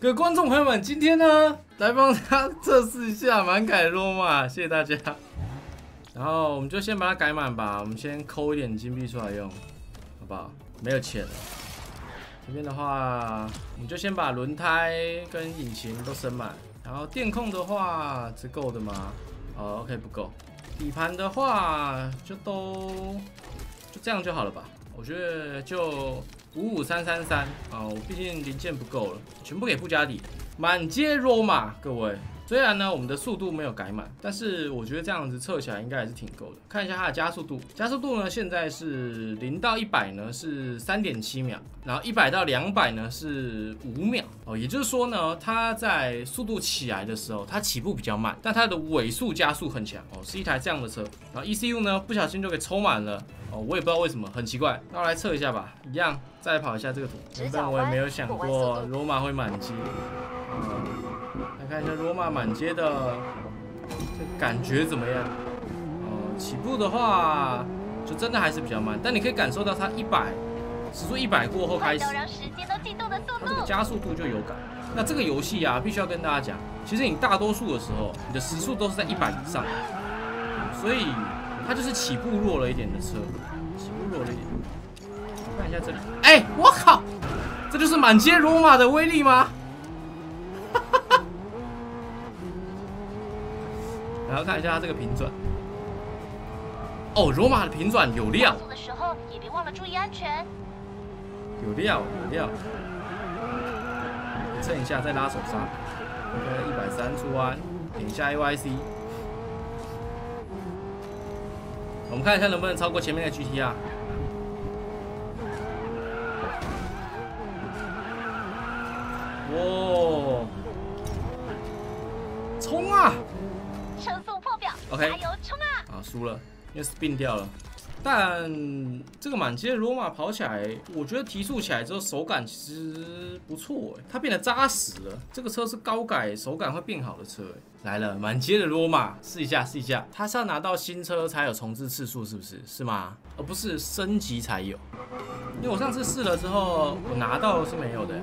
各位观众朋友们，今天呢来帮他测试一下满改罗马，谢谢大家。然后我们就先把它改满吧，我们先抠一点金币出来用，好不好？没有钱了。这边的话，我们就先把轮胎跟引擎都升满，然后电控的话是够的吗？哦，OK 不够。底盘的话就都就这样就好了吧？我觉得就。五五三三三啊！我毕竟零件不够了，全部给布加迪，满街罗马，各位。虽然呢，我们的速度没有改满，但是我觉得这样子测起来应该还是挺够的。看一下它的加速度，加速度呢现在是零到一百呢是三点七秒，然后一百到两百呢是五秒哦。也就是说呢，它在速度起来的时候，它起步比较慢，但它的尾速加速很强哦，是一台这样的车。然后 ECU 呢不小心就给抽满了哦，我也不知道为什么，很奇怪。那我来测一下吧，一样再跑一下这个图。原本我也没有想过罗马会满机。来看一下罗马满街的这感觉怎么样？哦，起步的话就真的还是比较慢，但你可以感受到它一百时速一百过后开始，它这个加速度就有感。那这个游戏啊，必须要跟大家讲，其实你大多数的时候，你的时速都是在一百以上，所以它就是起步弱了一点的车，起步弱了一点。看一下这里，哎，我靠，这就是满街罗马的威力吗？然后看一下它这个平转，哦，罗马的平转有料。的时候也别忘了注意安全。有料有料。蹭一下再拉手刹。OK，一百三出弯，点一下 AYC。我们看一下能不能超过前面的 GTR。哇！冲啊！OK，加油冲啊！啊，输了，因为 spin 掉了。但这个满街罗马跑起来，我觉得提速起来之后手感其实不错哎，它变得扎实了。这个车是高改，手感会变好的车哎。来了，满街的罗马，试一下，试一下。它是要拿到新车才有重置次数，是不是？是吗？而不是升级才有。因为我上次试了之后，我拿到是没有的呀。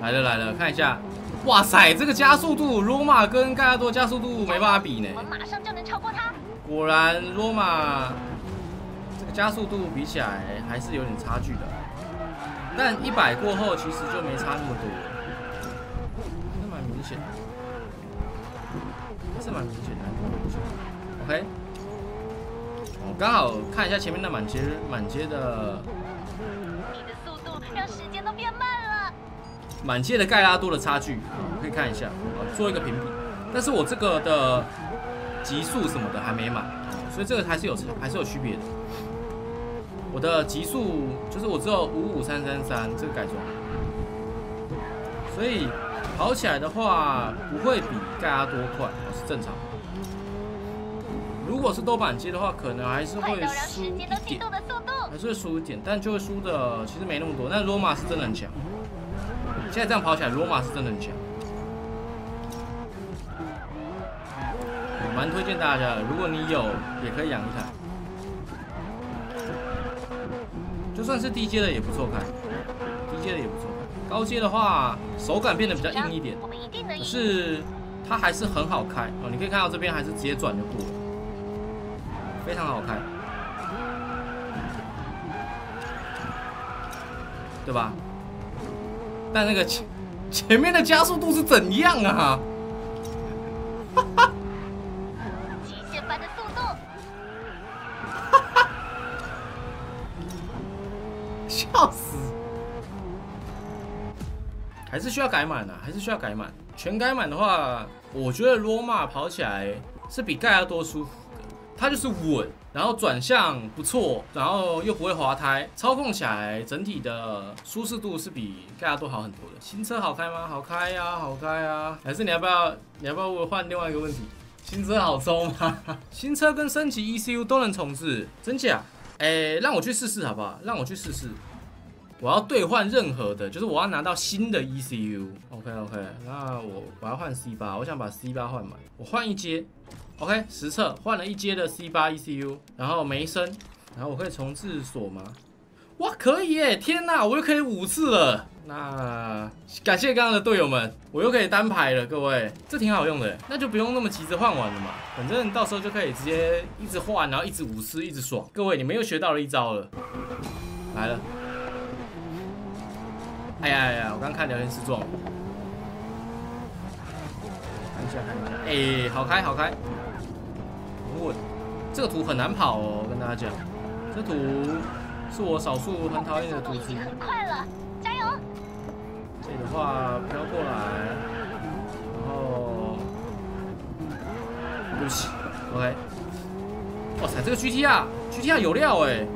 来了来了，看一下。哇塞，这个加速度，罗马跟盖亚多加速度没办法比呢。我们马上就能超过他。果然，罗马这个加速度比起来还是有点差距的。但一百过后，其实就没差那么多，还是蛮明显，还是蛮明显的。OK，我刚好看一下前面那满街满街的。满街的盖拉多的差距，可以看一下，做一个评比。但是我这个的极速什么的还没满，所以这个还是有还是有区别的。我的极速就是我只有五五三三三这个改装，所以跑起来的话不会比盖拉多快，是正常。如果是多板街的话，可能还是会输一点，还是会输一点，但就会输的其实没那么多。但罗马是真的很强。现在这样跑起来，罗马是真的很强，蛮推荐大家的。如果你有，也可以养一台，就算是低阶的也不错开，低阶的也不错开。高阶的话，手感变得比较硬一点，可是它还是很好开哦。你可以看到这边还是直接转就过了，非常好开，对吧？但那个前前面的加速度是怎样啊？哈哈，极限般的速度，哈哈，笑死！还是需要改满的，还是需要改满。全改满的话，我觉得罗马跑起来是比盖亚多舒服的。它就是稳，然后转向不错，然后又不会滑胎，操控起来整体的舒适度是比盖亚多好很多的。新车好开吗？好开呀，好开呀。还是你要不要？你要不要我换另外一个问题？新车好抽吗？新车跟升级 ECU 都能重置，真假？哎，让我去试试好不好？让我去试试。我要兑换任何的，就是我要拿到新的 ECU。OK OK，那我我要换 C 八，我想把 C 八换满，我换一阶。OK，实测换了一阶的 C 八 ECU，然后没升，然后我可以重置锁吗？哇，可以耶！天哪，我又可以五次了。那感谢刚刚的队友们，我又可以单排了，各位，这挺好用的。那就不用那么急着换完了嘛，反正到时候就可以直接一直换，然后一直五次，一直爽。各位，你们又学到了一招了，来了。哎呀哎呀，我刚看聊天室撞。看一下看一下，哎，好开好开，很稳。这个图很难跑哦，跟大家讲，这图是我少数很讨厌的图。很快了，加油！这里的话飘过来，然后对不起，OK。哇塞，这个 GTR，GTR 有料哎！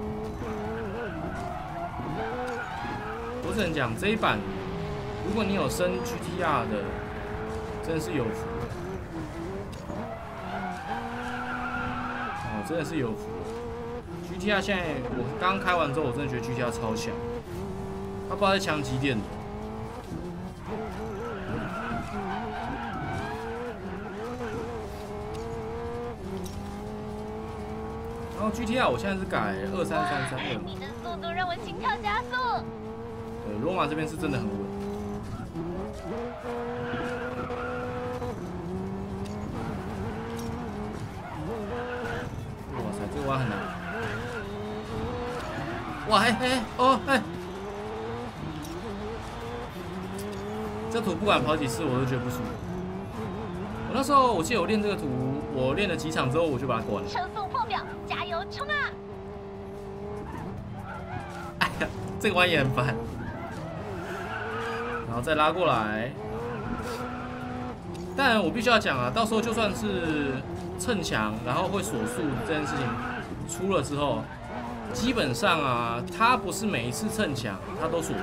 我只能讲这一版，如果你有升 GTR 的，真的是有福。真的是有福！GTR 现在我刚开完之后，我真的觉得 GTR 超强，他不知道在强几点的。然后 GTR 我现在是改二三三三二。你的速度让我心跳加速。对，罗马这边是真的很稳。哇，很难！哇，嘿嘿，哦，嘿！这图不管跑几次，我都觉得不舒服。我那时候，我记得我练这个图，我练了几场之后，我就把它关了。车速破表，加油冲啊！哎呀，这个弯也很烦。然后再拉过来。但我必须要讲啊，到时候就算是蹭墙，然后会锁速这件事情。出了之后，基本上啊，它不是每一次蹭墙它都锁速，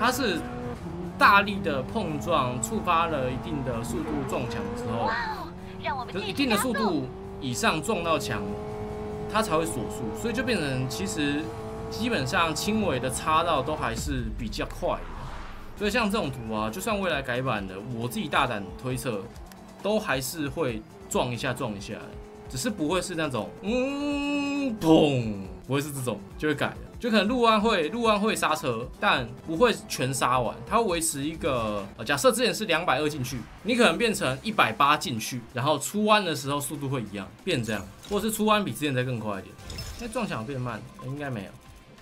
它是大力的碰撞触发了一定的速度撞墙之后，就一定的速度以上撞到墙，它才会锁速，所以就变成其实基本上轻微的擦到都还是比较快的。所以像这种图啊，就算未来改版的，我自己大胆推测，都还是会撞一下撞一下。只是不会是那种，嗯，砰，不会是这种，就会改的，就可能入弯会入弯会刹车，但不会全刹完，它会维持一个，呃，假设之前是两百二进去，你可能变成一百八进去，然后出弯的时候速度会一样，变这样，或者是出弯比之前再更快一点，那撞墙变慢，应该没有。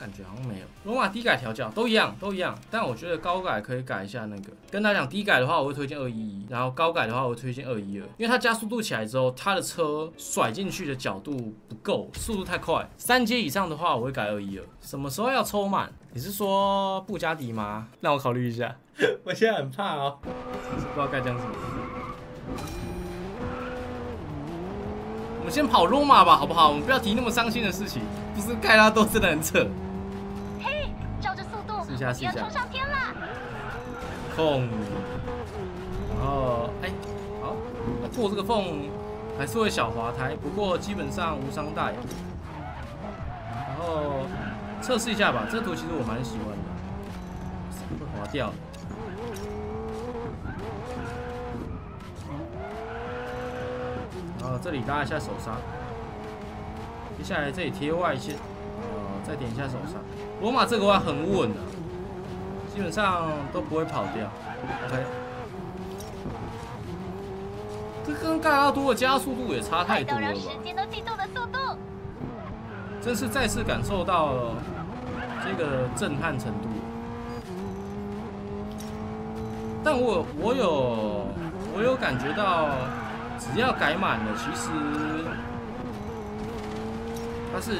感觉好像没有，罗马低改调教都一样，都一样。但我觉得高改可以改一下那个。跟他讲低改的话，我会推荐二一一；然后高改的话，我会推荐二一二，因为它加速度起来之后，它的车甩进去的角度不够，速度太快。三阶以上的话，我会改二一二。什么时候要抽满？你是说布加迪吗？让我考虑一下。我现在很怕哦，不知道该讲什么。我们先跑罗马吧，好不好？我们不要提那么伤心的事情。不是盖拉多真的很扯。试一下，试一下。冲上天了。空。然后，哎，好，过这个缝还是会小滑胎，不过基本上无伤大雅。然后测试一下吧，这图其实我蛮喜欢的，会滑掉。然后这里拉一下手刹，接下来这里贴外线，呃，再点一下手刹。罗马这个弯很稳的。基本上都不会跑掉，OK。这跟盖拉多的加速度也差太多了吧？真是再次感受到了这个震撼程度。但我我有我有感觉到，只要改满了，其实它是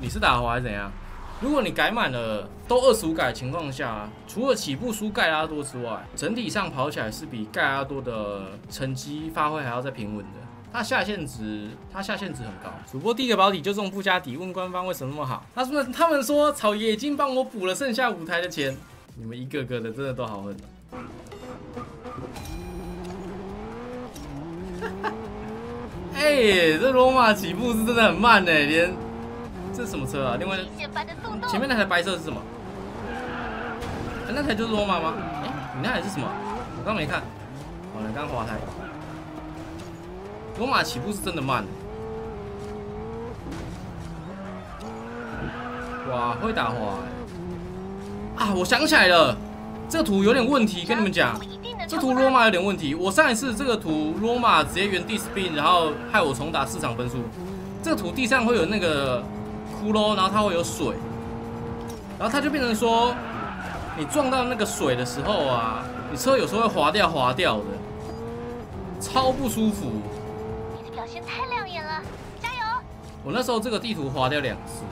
你是打滑还是怎样？如果你改满了都二十五改的情况下，除了起步输盖拉多之外，整体上跑起来是比盖拉多的成绩发挥还要再平稳的。它下限值，它下限值很高。主播第一个保底就中布加迪，问官方为什么那么好？他说他们说草爷已经帮我补了剩下五台的钱。你们一个个的真的都好狠。哎，这罗马起步是真的很慢呢，连。这是什么车啊？另外，前面那台白色是什么？那台就是罗马吗？哎，你那台是什么？我刚没看。好了，刚滑胎。罗马起步是真的慢。哇，会打滑。啊，我想起来了，这个图有点问题，跟你们讲这图罗马有点问题。我上一次这个图罗马直接原地 spin，然后害我重打四场分数。这个图地上会有那个骷髅，然后它会有水，然后它就变成说，你撞到那个水的时候啊，你车有时候会滑掉滑掉的，超不舒服。你的表现太亮眼了，加油！我那时候这个地图滑掉两次。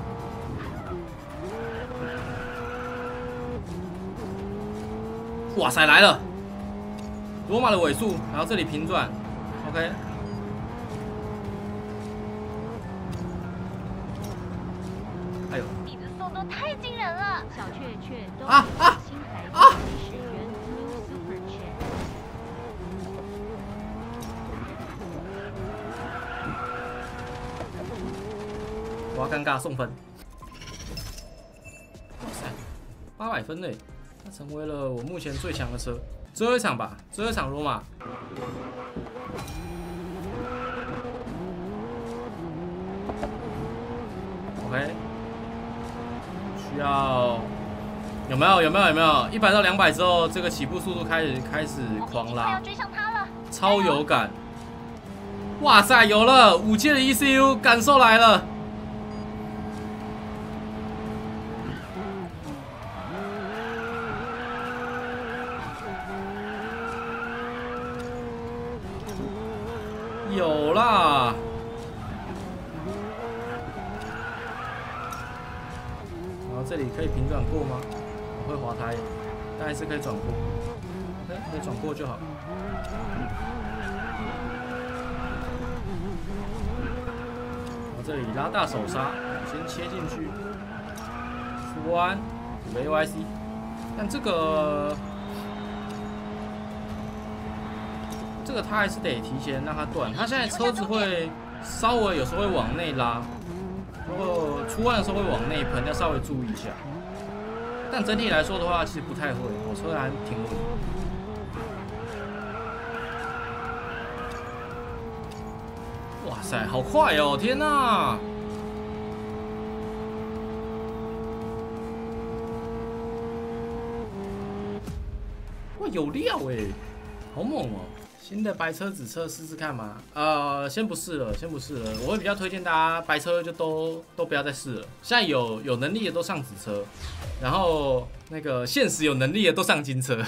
哇塞，来了！罗马的尾数，然后这里平转，OK。啊啊啊。我要尴尬送分。哇塞，八百分嘞！它成为了我目前最强的车。最后一场吧，最后一场罗马。OK，需要有没有有没有有没有？一百到两百之后，这个起步速度开始开始狂拉要，追上他了。超有感。哇塞，有了五阶的 ECU，感受来了。转过就好。我这里拉大手刹，先切进去，出弯，准备 YC。但这个这个它还是得提前让它断，它现在车子会稍微有时候会往内拉，然后出弯的时候会往内喷，要稍微注意一下。但整体来说的话，其实不太会，我车还挺稳。哇塞，好快哦！天哪！哇，有料哎，好猛哦！新的白车、紫车试试看嘛？呃，先不试了，先不试了。我会比较推荐大家白车就都都不要再试了。现在有有能力的都上紫车，然后那个现实有能力的都上金车。